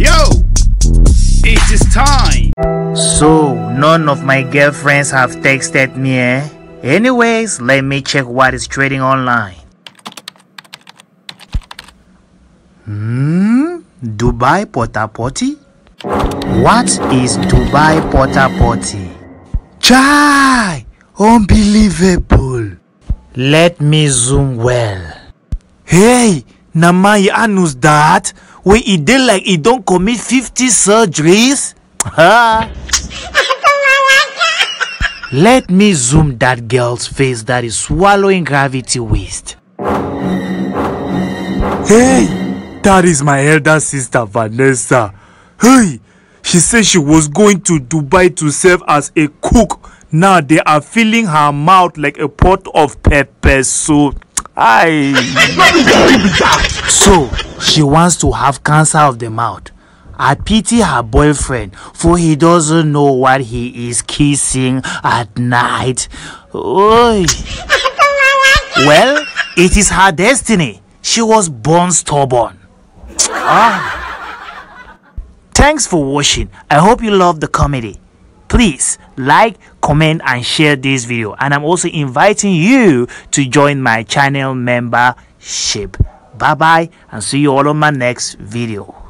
Yo, it is time. So, none of my girlfriends have texted me, eh? Anyways, let me check what is trading online. Hmm? Dubai Porta Potty? What is Dubai Porta Potty? Chai! Unbelievable! Let me zoom well. Hey! Na my anus that? Wey e dey like e don commit 50 surgeries? Let me zoom that girl's face that is swallowing gravity waste. Hey, that is my elder sister Vanessa. Hey, she said she was going to Dubai to serve as a cook. Now they are filling her mouth like a pot of pepper soup. Aye. So, she wants to have cancer of the mouth. I pity her boyfriend for he doesn't know what he is kissing at night. Oy. Well, it is her destiny. She was born stubborn. Ah. Thanks for watching. I hope you love the comedy. Please like, comment and share this video. And I'm also inviting you to join my channel membership. Bye bye and see you all on my next video.